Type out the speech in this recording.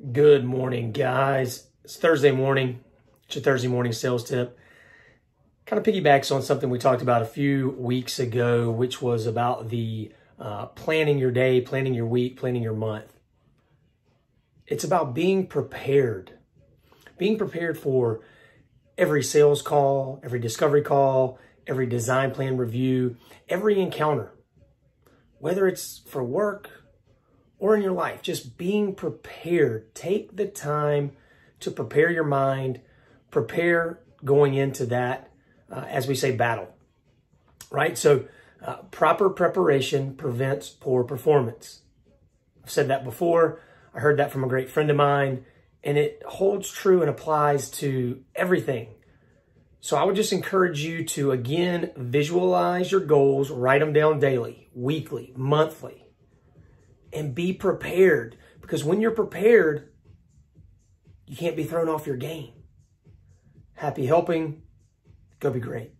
Good morning, guys. It's Thursday morning. It's your Thursday morning sales tip. Kind of piggybacks on something we talked about a few weeks ago, which was about the uh, planning your day, planning your week, planning your month. It's about being prepared. Being prepared for every sales call, every discovery call, every design plan review, every encounter. Whether it's for work, or in your life, just being prepared. Take the time to prepare your mind, prepare going into that, uh, as we say, battle, right? So, uh, proper preparation prevents poor performance. I've said that before. I heard that from a great friend of mine, and it holds true and applies to everything. So I would just encourage you to, again, visualize your goals, write them down daily, weekly, monthly and be prepared because when you're prepared, you can't be thrown off your game. Happy helping. Go be great.